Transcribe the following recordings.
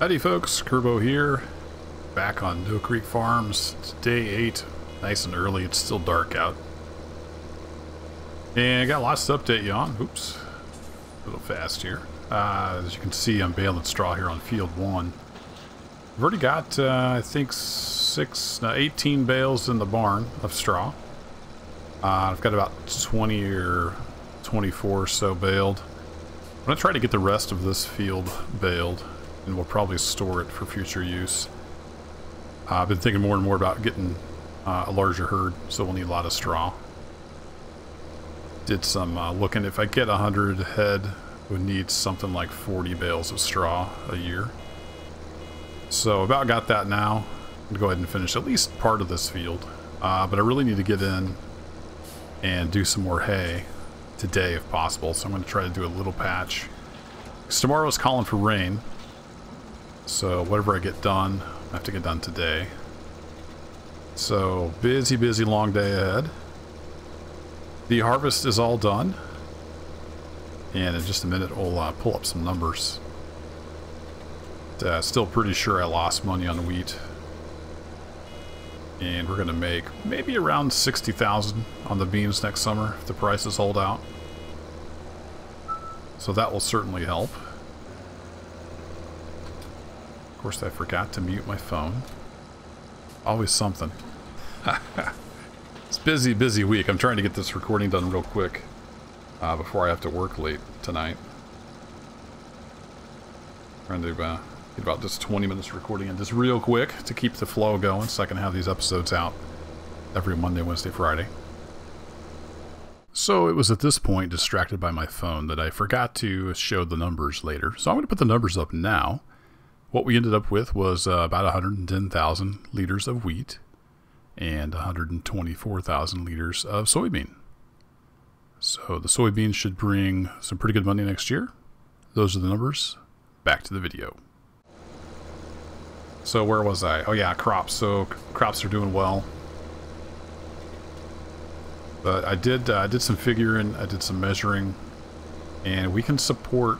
Howdy folks, Kerbo here, back on No Creek Farms. It's day 8, nice and early, it's still dark out. And I got lots to update you on. Oops, a little fast here. Uh, as you can see, I'm baling straw here on field 1. I've already got, uh, I think, six, no, 18 bales in the barn of straw. Uh, I've got about 20 or 24 or so baled. I'm going to try to get the rest of this field baled and we'll probably store it for future use. Uh, I've been thinking more and more about getting uh, a larger herd, so we'll need a lot of straw. Did some uh, looking. If I get 100 head, would need something like 40 bales of straw a year. So about got that now. I'm go ahead and finish at least part of this field. Uh, but I really need to get in and do some more hay today if possible. So I'm going to try to do a little patch. Tomorrow is calling for rain. So whatever I get done, I have to get done today. So busy, busy, long day ahead. The harvest is all done. And in just a minute, we'll uh, pull up some numbers. Uh, still pretty sure I lost money on wheat. And we're going to make maybe around 60000 on the beans next summer if the prices hold out. So that will certainly help. Of course, I forgot to mute my phone. Always something. it's busy, busy week. I'm trying to get this recording done real quick uh, before I have to work late tonight. Trying to uh, get about just 20 minutes recording in just real quick to keep the flow going so I can have these episodes out every Monday, Wednesday, Friday. So it was at this point, distracted by my phone, that I forgot to show the numbers later. So I'm going to put the numbers up now. What we ended up with was uh, about 110,000 liters of wheat and 124,000 liters of soybean. So the soybeans should bring some pretty good money next year. Those are the numbers. Back to the video. So where was I? Oh yeah, crops. So crops are doing well. But I did uh, I did some figuring, I did some measuring, and we can support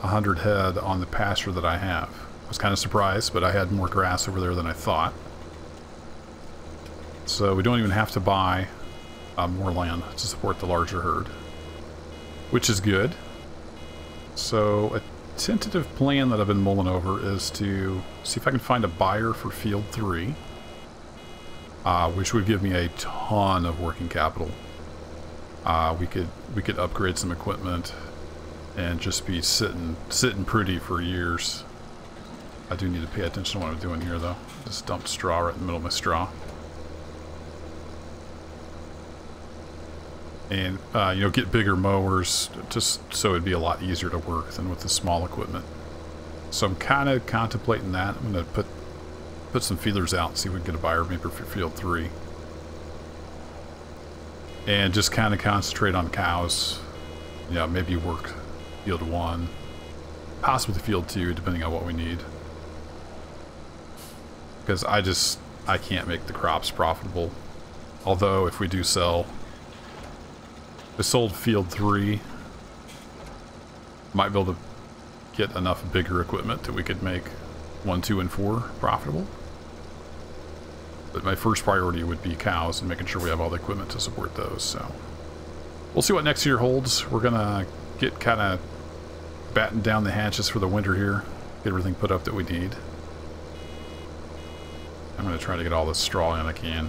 100 head on the pasture that I have. I was kind of surprised, but I had more grass over there than I thought. So we don't even have to buy uh, more land to support the larger herd, which is good. So a tentative plan that I've been mulling over is to see if I can find a buyer for Field 3, uh, which would give me a ton of working capital. Uh, we could we could upgrade some equipment and just be sitting sitting pretty for years I do need to pay attention to what I'm doing here, though. Just dumped straw right in the middle of my straw. And, uh, you know, get bigger mowers just so it'd be a lot easier to work than with the small equipment. So I'm kind of contemplating that. I'm going to put put some feelers out and see if we can get a buyer maybe for field three. And just kind of concentrate on cows. Yeah, maybe work field one, possibly field two, depending on what we need because I just I can't make the crops profitable. Although if we do sell, we sold field three, might be able to get enough bigger equipment that we could make one, two, and four profitable. But my first priority would be cows and making sure we have all the equipment to support those. So we'll see what next year holds. We're gonna get kind of batten down the hatches for the winter here, get everything put up that we need. I'm going to try to get all this straw in I can.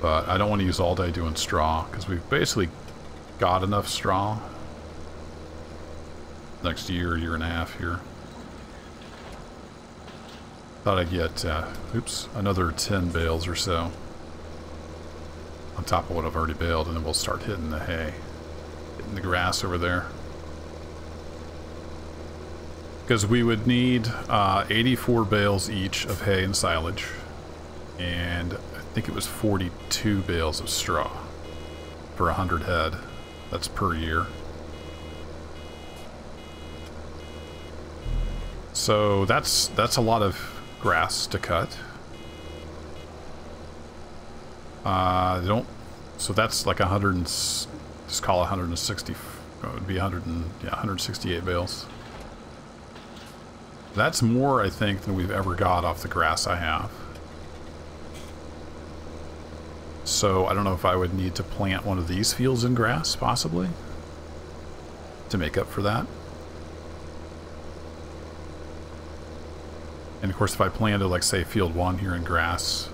But I don't want to use all day doing straw, because we've basically got enough straw. Next year, year and a half here. Thought I'd get, uh, oops, another 10 bales or so. On top of what I've already baled, and then we'll start hitting the hay. Hitting the grass over there because we would need uh, 84 bales each of hay and silage, and I think it was 42 bales of straw for 100 head. That's per year. So that's that's a lot of grass to cut. Uh, don't. So that's like 100 and just call it 160. It would be 100 and yeah 168 bales. That's more, I think, than we've ever got off the grass I have. So I don't know if I would need to plant one of these fields in grass, possibly, to make up for that. And of course, if I planted, like, say, field one here in grass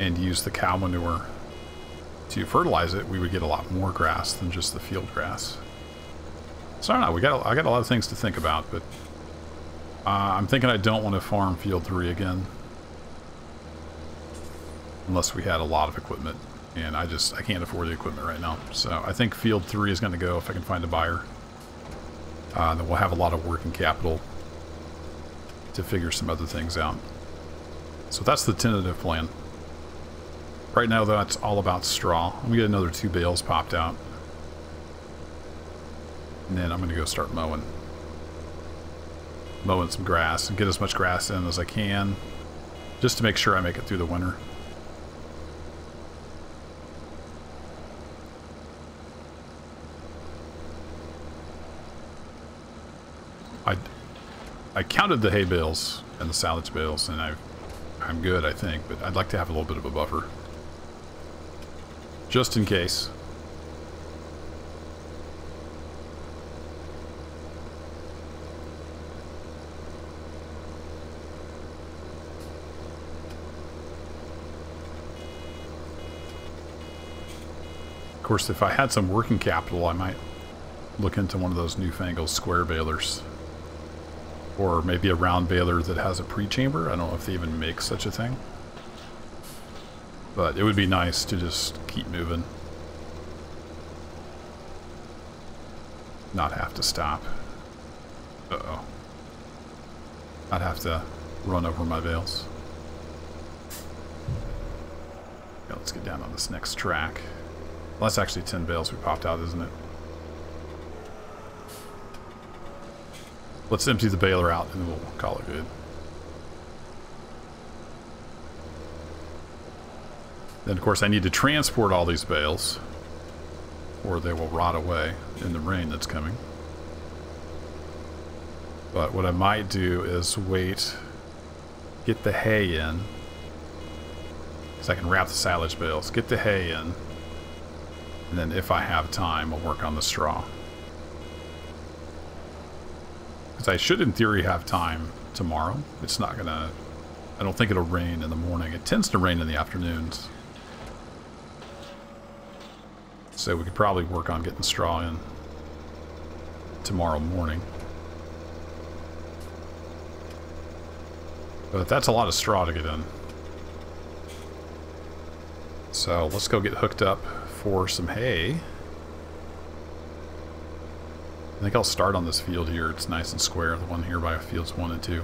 and use the cow manure to fertilize it, we would get a lot more grass than just the field grass. So I don't know. We got I got a lot of things to think about, but uh, I'm thinking I don't want to farm field three again, unless we had a lot of equipment, and I just I can't afford the equipment right now. So I think field three is going to go if I can find a buyer. Uh, then we'll have a lot of working capital to figure some other things out. So that's the tentative plan. Right now, that's all about straw. We get another two bales popped out. And then I'm going to go start mowing. Mowing some grass and get as much grass in as I can. Just to make sure I make it through the winter. I, I counted the hay bales and the silage bales, and I, I'm good, I think, but I'd like to have a little bit of a buffer. Just in case. Of course, if I had some working capital, I might look into one of those newfangled square balers. Or maybe a round baler that has a pre-chamber. I don't know if they even make such a thing. But it would be nice to just keep moving. Not have to stop. Uh-oh. I'd have to run over my bales. Yeah, let's get down on this next track. Well, that's actually 10 bales we popped out, isn't it? Let's empty the baler out and we'll call it good. Then, of course, I need to transport all these bales or they will rot away in the rain that's coming. But what I might do is wait, get the hay in, because I can wrap the silage bales, get the hay in, and then if I have time, I'll work on the straw. Because I should, in theory, have time tomorrow. It's not going to... I don't think it'll rain in the morning. It tends to rain in the afternoons. So we could probably work on getting straw in tomorrow morning. But that's a lot of straw to get in. So let's go get hooked up for some hay. I think I'll start on this field here. It's nice and square, the one here by fields 1 and 2.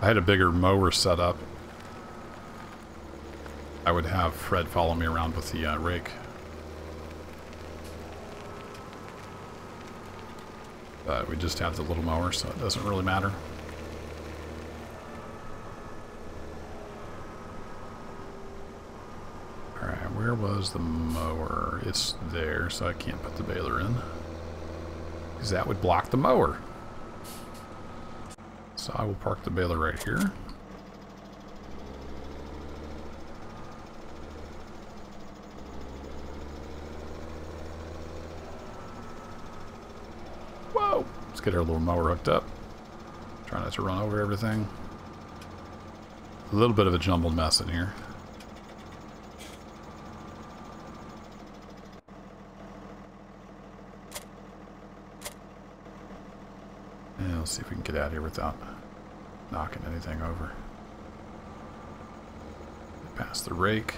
I had a bigger mower set up, I would have Fred follow me around with the uh, rake. But we just have the little mower, so it doesn't really matter. Alright, where was the mower? It's there, so I can't put the baler in. Because that would block the mower. So I will park the baler right here. Whoa! Let's get our little mower hooked up. Try not to run over everything. A little bit of a jumbled mess in here. Yeah, let's see if we can get out of here without knocking anything over. Past the rake.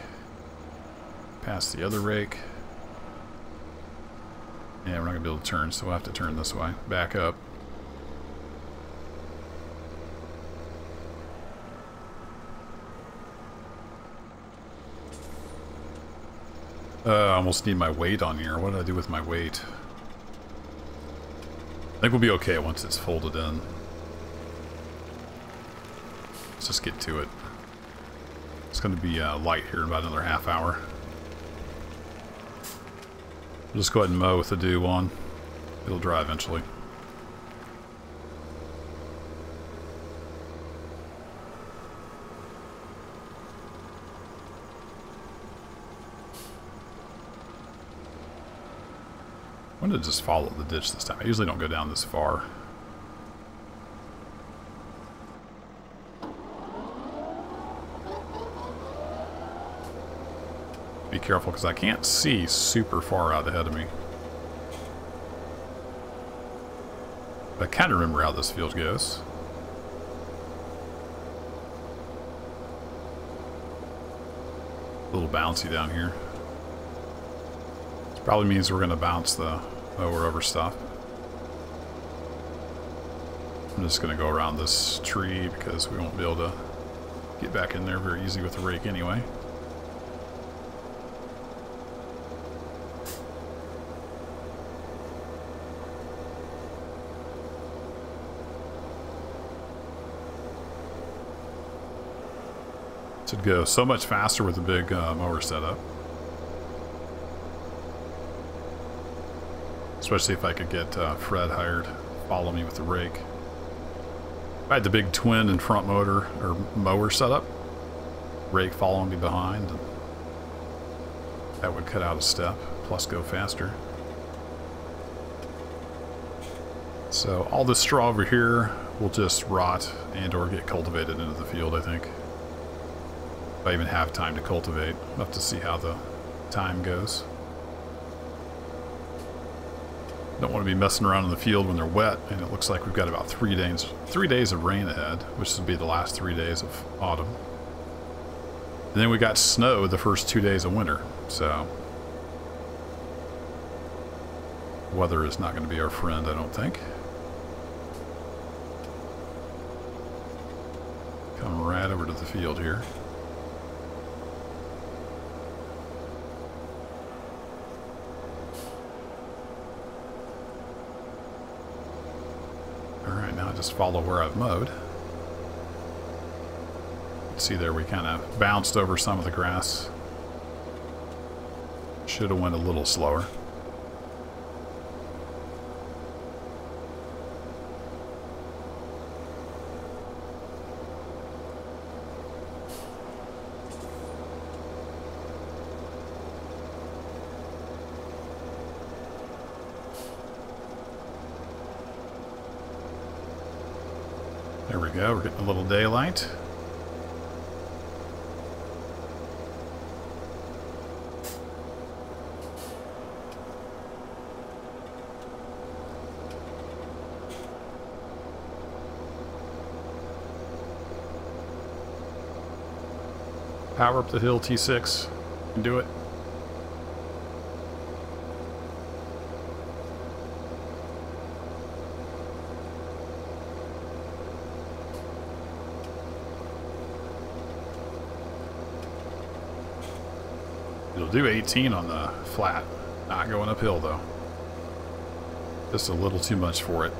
Past the other rake. Yeah, we're not going to be able to turn, so we'll have to turn this way. Back up. Uh, I almost need my weight on here. What did I do with my weight? I think we'll be okay once it's folded in. Let's just get to it. It's going to be uh, light here in about another half hour. We'll just go ahead and mow with the dew on. It'll dry eventually. I'm going to just follow the ditch this time. I usually don't go down this far. Careful because I can't see super far out ahead of me. I kind of remember how this field goes. A little bouncy down here. This probably means we're going to bounce the mower over stuff. I'm just going to go around this tree because we won't be able to get back in there very easy with the rake anyway. Should go so much faster with the big uh, mower setup. Especially if I could get uh, Fred hired follow me with the rake. I had the big twin and front motor or mower setup, rake following me behind, that would cut out a step, plus go faster. So all this straw over here will just rot and or get cultivated into the field, I think. I even have time to cultivate. We'll have to see how the time goes. Don't want to be messing around in the field when they're wet, and it looks like we've got about three days, three days of rain ahead, which would be the last three days of autumn. And then we got snow the first two days of winter, so weather is not going to be our friend, I don't think. Come right over to the field here. Just follow where I've mowed. See there, we kind of bounced over some of the grass. Should have went a little slower. We're getting a little daylight. Power up the hill T6 and do it. It'll do 18 on the flat. Not going uphill, though. Just a little too much for it.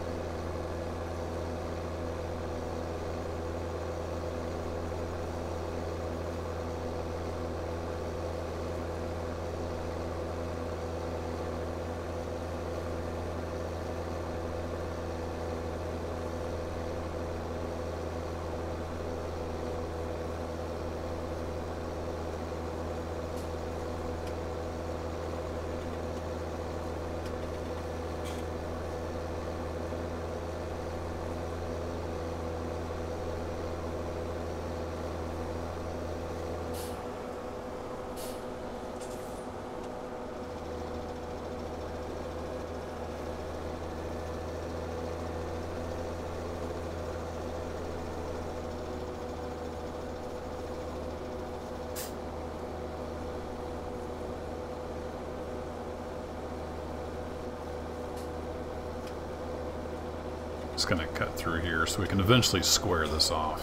Just going to cut through here so we can eventually square this off.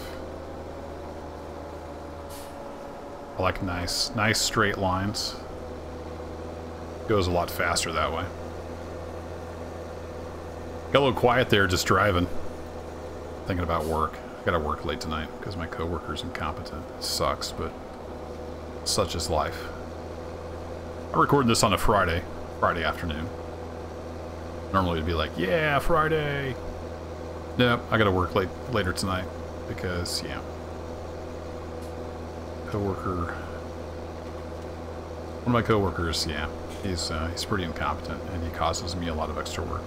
I like nice, nice straight lines. Goes a lot faster that way. Got a little quiet there just driving. Thinking about work. I gotta work late tonight because my coworker's incompetent. It sucks, but such is life. I recorded this on a Friday, Friday afternoon. Normally it'd be like, yeah, Friday. Nope, I gotta work late later tonight because, yeah. Coworker. One of my coworkers, yeah, he's uh, he's pretty incompetent and he causes me a lot of extra work.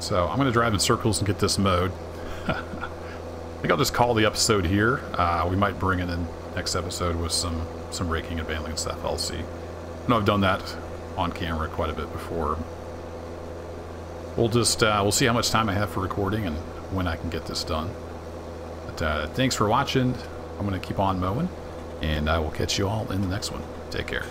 So I'm to drive in circles and get this mowed. I think I'll just call the episode here. Uh, we might bring it in next episode with some, some raking and baling stuff. I'll see. Know I've done that on camera quite a bit before. We'll just, uh, we'll see how much time I have for recording and when I can get this done. But uh, thanks for watching. I'm going to keep on mowing, and I will catch you all in the next one. Take care.